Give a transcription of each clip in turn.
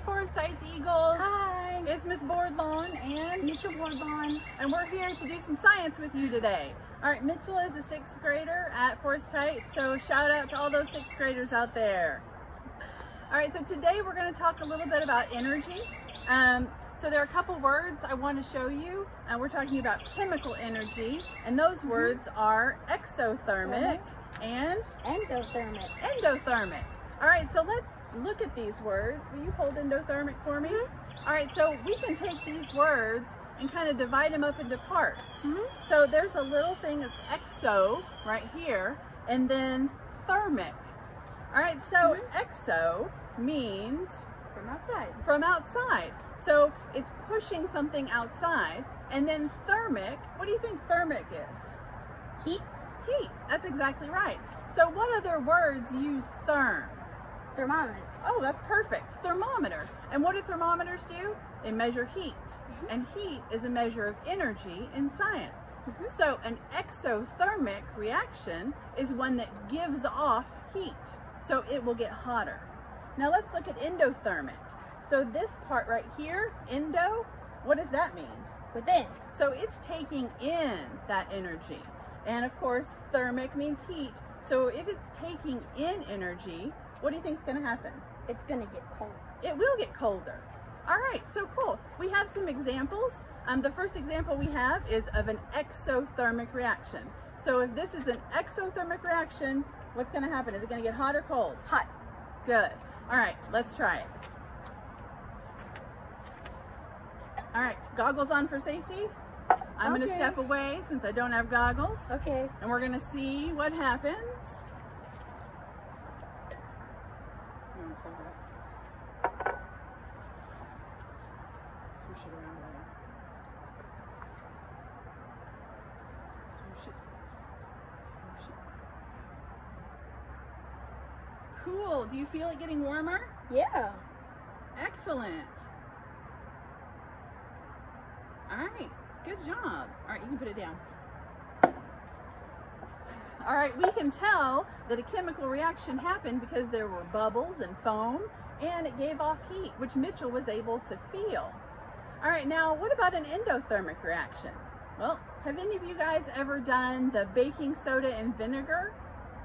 Forest Heights Eagles. Hi. It's Miss Bordelon and Mitchell Bordelon. and we're here to do some science with you today. All right, Mitchell is a sixth grader at Forest Heights, so shout out to all those sixth graders out there. All right, so today we're going to talk a little bit about energy. Um, so there are a couple words I want to show you, and we're talking about chemical energy, and those Mm-hmm. words are exothermic and Endothermic. endothermic. All right, so let's look at these words. Will you hold endothermic for me? All right, so we can take these words and kind of divide them up into parts. Mhm. So there's a little thing that's exo right here, and then thermic. All right, so exo means From outside. from outside. So it's pushing something outside. And then thermic, what do you think thermic is? Heat. Heat. That's exactly right. So what other words use therm? Thermometer. Oh, that's perfect. Thermometer. And what do thermometers do? They measure heat. And heat is a measure of energy in science. Mhm. So an exothermic reaction is one that gives off heat. So it will get hotter. Now let's look at endothermic. So this part right here, endo, what does that mean? Within. So it's taking in that energy. And of course, thermic means heat. So if it's taking in energy, what do you think is going to happen? It's gonna get cold. It will get colder. All right, so cool. We have some examples. Um, the first example we have is of an exothermic reaction. So if this is an exothermic reaction, what's going to happen? Is it going to get hot or cold? Hot. Good. All right, let's try it. All right, goggles on for safety. I'm going to step away since I don't have goggles. Okay. And we're going to see what happens. I'm gonna hold it. Swoosh it around there. Swoosh it. Swoosh it. Cool. Do you feel it getting warmer? Yeah. Excellent. All right, good job. All right, you can put it down. All right, we can tell that a chemical reaction happened because there were bubbles and foam and it gave off heat, which Mitchell was able to feel. All right, now what about an endothermic reaction? Well, have any of you guys ever done the baking soda and vinegar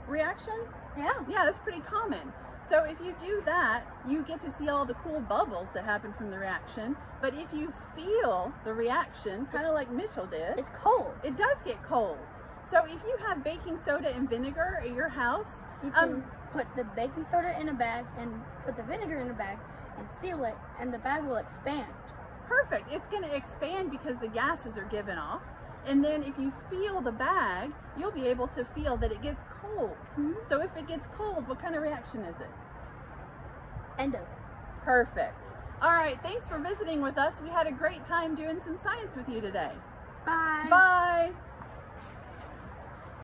reaction? Yeah. Yeah, that's pretty common. So if you do that, you get to see all the cool bubbles that happen from the reaction. But if you feel the reaction, kind of like Mitchell did, It's cold. it does get cold. So if you have baking soda and vinegar at your house, You can Um, put the baking soda in a bag and put the vinegar in a bag and seal it, and the bag will expand. perfect. It's going to expand because the gases are given off. And then if you feel the bag, you'll be able to feel that it gets cold. Mhm. So if it gets cold, what kind of reaction is it? Endo. Perfect. All right, thanks for visiting with us. We had a great time doing some science with you today. Bye. Bye.